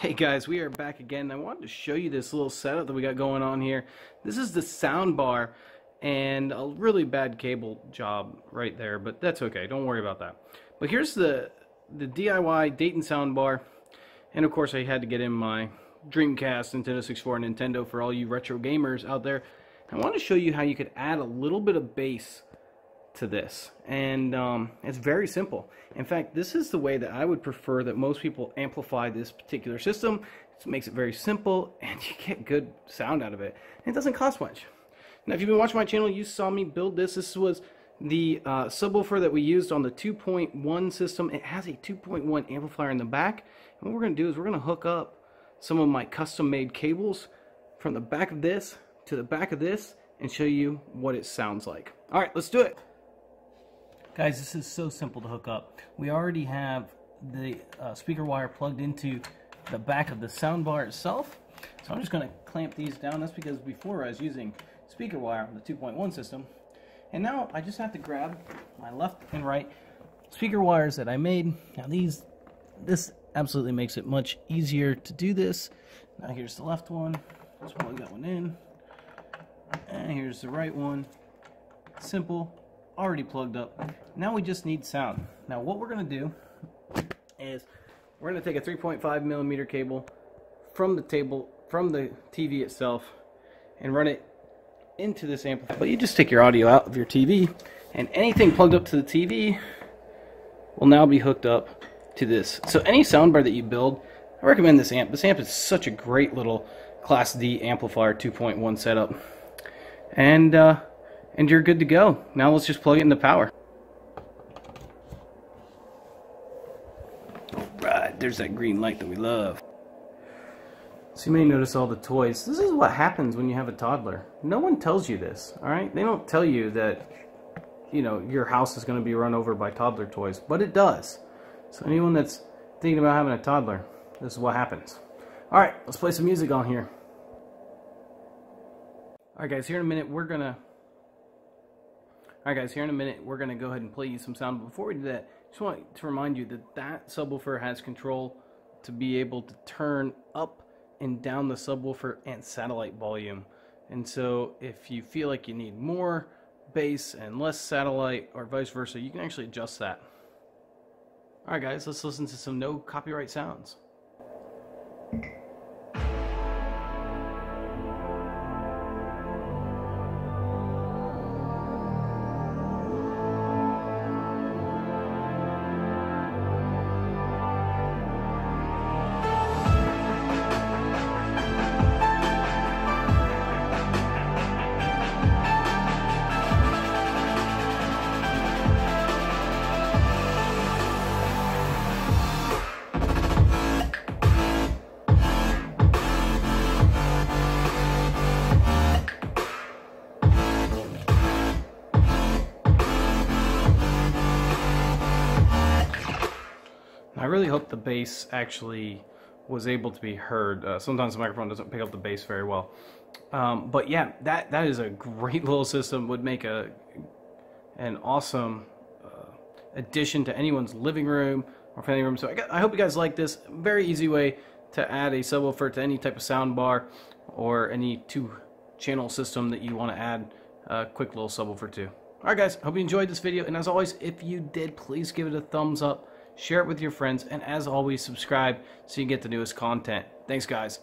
Hey guys, we are back again. I wanted to show you this little setup that we got going on here. This is the sound bar and a really bad cable job right there, but that's okay. Don't worry about that. But here's the the DIY Dayton sound bar. And of course I had to get in my Dreamcast, Nintendo 64, Nintendo for all you retro gamers out there. I want to show you how you could add a little bit of bass to this. And um, it's very simple. In fact, this is the way that I would prefer that most people amplify this particular system. It makes it very simple and you get good sound out of it. And it doesn't cost much. Now, if you've been watching my channel, you saw me build this. This was the uh, subwoofer that we used on the 2.1 system. It has a 2.1 amplifier in the back. And what we're going to do is we're going to hook up some of my custom made cables from the back of this to the back of this and show you what it sounds like. All right, let's do it. Guys, this is so simple to hook up. We already have the uh, speaker wire plugged into the back of the soundbar itself. So I'm just going to clamp these down. That's because before I was using speaker wire on the 2.1 system. And now I just have to grab my left and right speaker wires that I made. Now these, this absolutely makes it much easier to do this. Now here's the left one. Let's plug that one in. And here's the right one. Simple, already plugged up. Now we just need sound. Now what we're gonna do is we're gonna take a 3.5 millimeter cable from the table, from the TV itself, and run it into this amplifier. But you just take your audio out of your TV, and anything plugged up to the TV will now be hooked up to this. So any soundbar that you build, I recommend this amp. This amp is such a great little Class D amplifier 2.1 setup. And, uh, and you're good to go. Now let's just plug it into power. Alright, there's that green light that we love. So you may notice all the toys. This is what happens when you have a toddler. No one tells you this, alright? They don't tell you that, you know, your house is going to be run over by toddler toys, but it does. So anyone that's thinking about having a toddler, this is what happens. Alright, let's play some music on here. Alright guys, here in a minute we're gonna Alright guys, here in a minute we're gonna go ahead and play you some sound. But before we do that, just want to remind you that that subwoofer has control to be able to turn up and down the subwoofer and satellite volume. And so if you feel like you need more bass and less satellite or vice versa, you can actually adjust that. Alright guys, let's listen to some no copyright sounds. I really hope the bass actually was able to be heard. Uh, sometimes the microphone doesn't pick up the bass very well. Um, but yeah, that that is a great little system. Would make a an awesome uh, addition to anyone's living room or family room. So I, I hope you guys like this. Very easy way to add a subwoofer to any type of sound bar or any two channel system that you want to add a quick little subwoofer to. Alright guys, hope you enjoyed this video and as always if you did please give it a thumbs up share it with your friends, and as always, subscribe so you get the newest content. Thanks, guys.